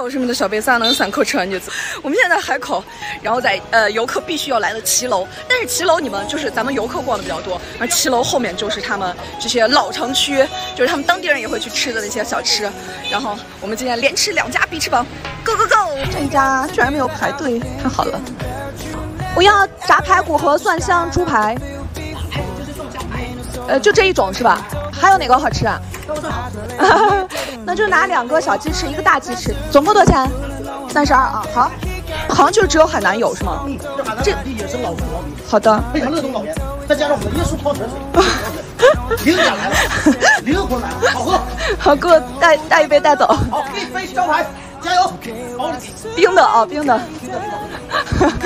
好什么的小贝萨能三口吃完就走。我们现在在海口，然后在呃游客必须要来的骑楼，但是骑楼你们就是咱们游客逛的比较多，而骑楼后面就是他们这些老城区，就是他们当地人也会去吃的那些小吃。然后我们今天连吃两家必吃榜，Go Go Go！这一家居然没有排队，太好了。我要炸排骨和蒜香猪排。排骨就是蒜香排。呃，就这一种是吧？还有哪个好吃啊？都是好吃。那就拿两个小鸡翅，一个大鸡翅，总共多少钱？三十二啊。好，好像就只有海南有是吗？这野生老虎。好的。非常热衷老年，再加上我们的椰树矿泉水，灵感来了，灵魂来了，好喝。好，给我带带一杯带走。好，一杯招牌，加油。冰的啊，冰的。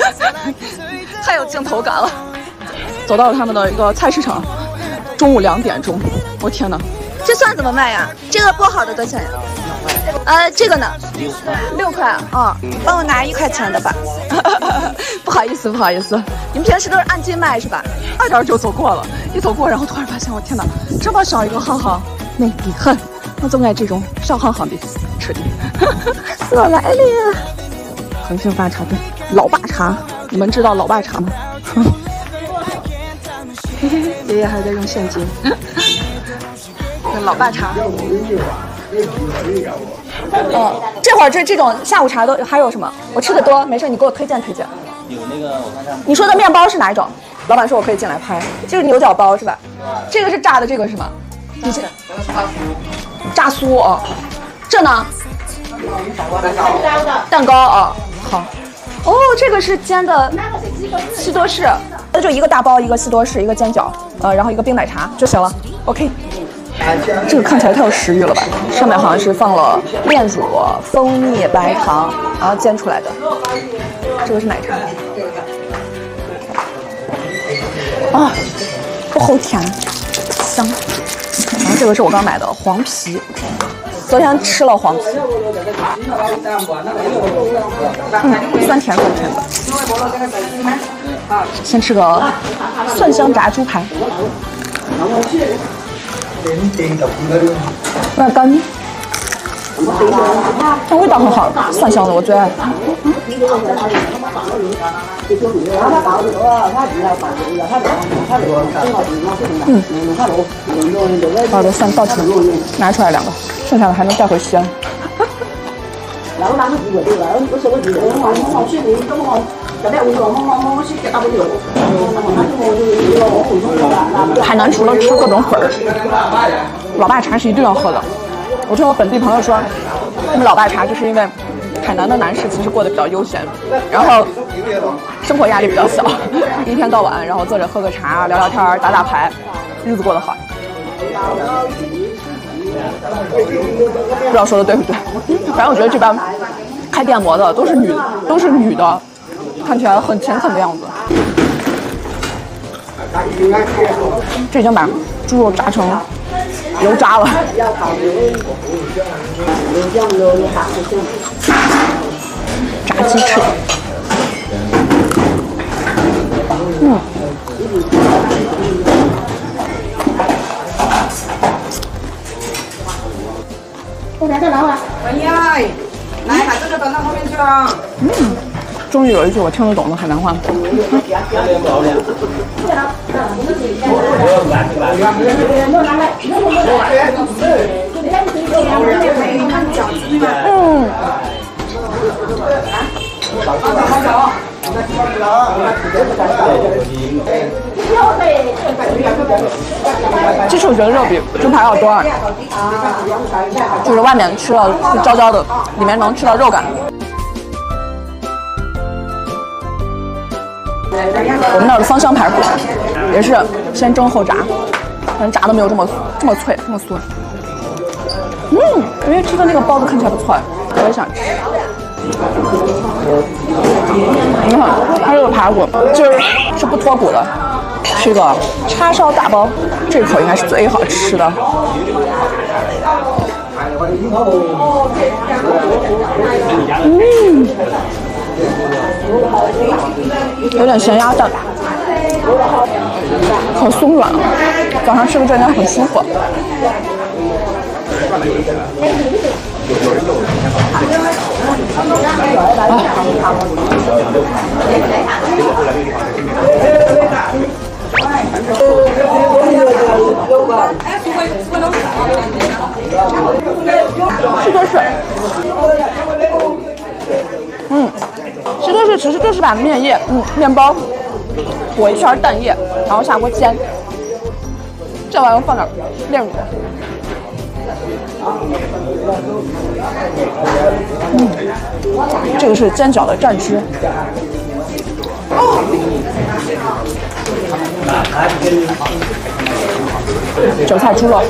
太有镜头感了。走到了他们的一个菜市场，中午两点钟，我天哪！这蒜怎么卖呀？这个剥好的多少钱呀？呃，这个呢？六块。六块啊！帮我拿一块钱的吧。不好意思，不好意思。你们平时都是按斤卖是吧？二点九走过了，一走过，然后突然发现，我天哪，这么小一个行行，美的很。我总爱这种小行行的吃的。我来了。恒兴发茶店，老爸茶，你们知道老爸茶吗？爷爷还在用现金。老爸茶。哦，这会儿这这种下午茶都还有什么？我吃的多，没事，你给我推荐推荐。有那个，我看看。你说的面包是哪一种？老板说我可以进来拍。这个牛角包是吧？这个是炸的，这个是吗？你这炸酥哦。这呢？蛋糕啊，好。哦，这个是煎的西多士，那就一个大包，一个西多士，一个煎饺，呃，然后一个冰奶茶就行了。OK。这个看起来太有食欲了吧？上面好像是放了炼乳、蜂蜜、白糖，然后煎出来的。这个是奶茶。啊，好甜，香。然后这个是我刚买的黄皮，昨天吃了黄皮。嗯，酸甜酸甜的。先吃个蒜香炸猪排。外干，它味道很好，蒜香的我最爱。嗯，把这蒜倒出来，拿出来两个，剩下的还能带回西安。海南除了吃各种粉儿，老爸茶是一定要喝的。我听我本地朋友说，他们老爸茶就是因为海南的男士其实过得比较悠闲，然后生活压力比较小，一天到晚然后坐着喝个茶、聊聊天、打打牌，日子过得好。不知道说的对不对？反正我觉得这帮开电摩的都是女，都是女的。看起来很诚恳的样子。这已经把猪肉炸成油渣了。炸鸡翅。嗯。我来再拿了。哎呀，来把这个端到后面去了。嗯。终于有一句我听得懂的海南话。嗯。其实我觉得肉比猪排要多，就是外面吃了是焦焦的，里面能吃到肉感。我们那儿的芳香排骨也是先蒸后炸，但炸的没有这么这么脆，这么酥。嗯，因为吃的那个包子看起来不错，我也想吃。你看，它这个排骨就是是不脱骨的，是个叉烧大包，这口应该是最好吃的。嗯。有点咸鸭蛋，好松软啊！早上吃的这应该很舒服。西多士，嗯，西多士其实就是把面液，嗯，面包裹一圈蛋液，然后下锅煎，这玩意儿放点炼乳。嗯，这个是煎饺的蘸汁。韭菜猪肉。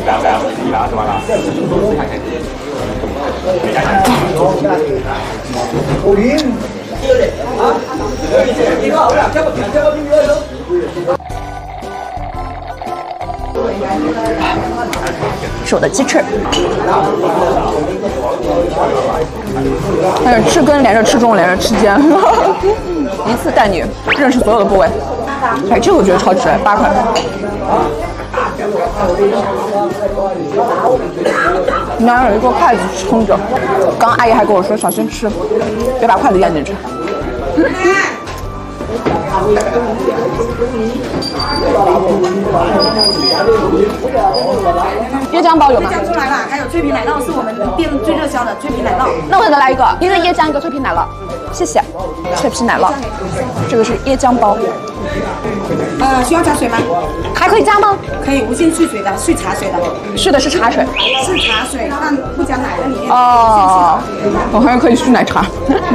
是我的鸡翅，还有吃根连着吃中连着吃尖，一次带你认识所有的部位。哎，这个我觉得超值，八块。哪有一个筷子撑着？刚阿姨还跟我说小心吃，别把筷子咽进去。椰浆包有吗？出来了，还有脆皮奶酪是我们店最热销的脆皮奶酪。那我给他来一个，一个椰浆，一个脆皮奶酪，谢谢。脆皮奶酪，这个是椰浆包，呃，需要加水吗？还可以加吗？可以，无限续水的，续茶水的，续的是茶水。是茶水，但不加奶在里面。哦，我还可以续奶茶，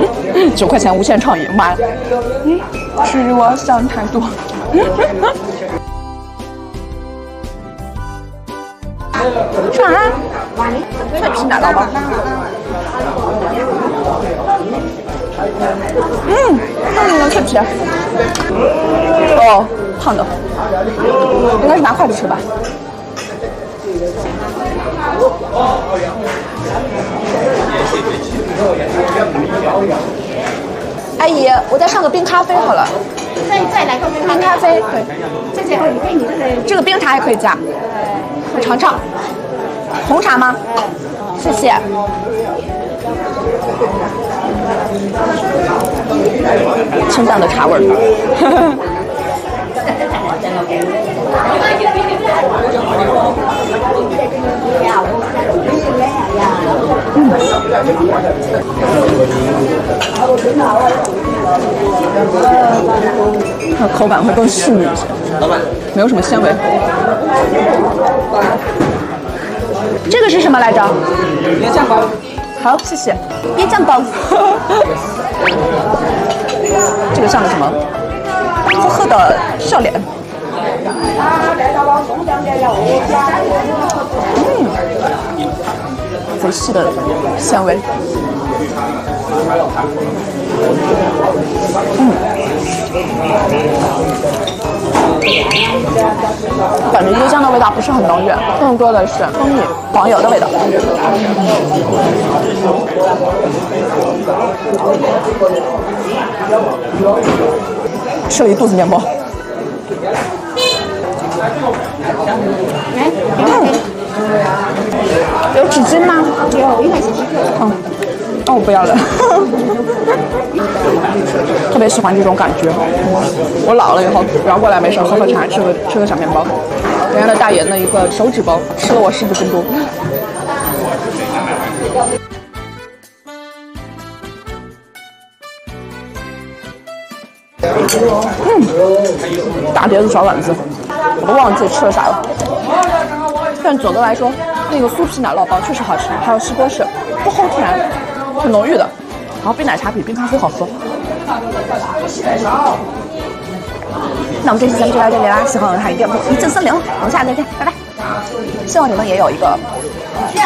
九块钱无限畅饮，妈呀！嗯，是我想太多。吃完了，脆皮奶酪包。嗯，看那个脆皮。哦，烫的，应该是拿筷子吃吧。阿姨，我再上个冰咖啡好了。再再来个冰冰咖啡，对，这些你可以，你这个这个冰茶也可以加，我尝尝。红茶吗？谢谢。清淡的茶味儿。它口感会更细腻一些，老板没有什么纤维。这个是什么来着？椰浆包。好，谢谢。椰酱包子。这个像个什么？呵呵的笑脸。嗯，贼细的香味。嗯，感觉椰浆的味道不是很浓郁，更多的是蜂蜜、黄油的味道。吃了一肚子面包。哎，你看有纸巾吗？有，一块钱。嗯，那我不要了。特别喜欢这种感觉。我老了以后，然后过来没事喝喝茶，吃个吃个小面包。人家的大爷的一个手指包，吃了我十几分钟。嗯，大碟子小碗子，我都忘了自己吃了啥了。但总的来说，那个酥皮奶酪包确实好吃，还有西多士，不齁甜，很浓郁的。然后冰奶茶比冰咖啡好喝。那我们这期节目就到这里啦，喜欢我的海店铺一键三连，我们下次再见，拜拜。希望你们也有一个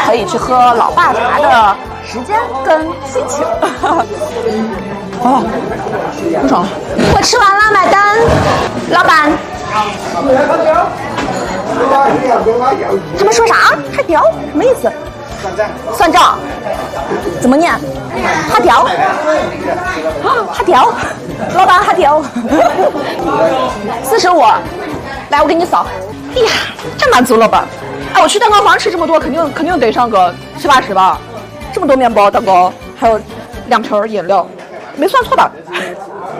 可以去喝老爸茶的时间跟心情。哦，不爽了。我吃完了，买单。老板。他们说啥？还屌？什么意思？算账。怎么念？哈条。哈条。老板哈条。四十五。来，我给你扫。哎呀，真满足了吧？哎，我去蛋糕房吃这么多，肯定肯定得上个七八十吧。这么多面包、蛋糕，还有。两瓶饮料，没算错吧？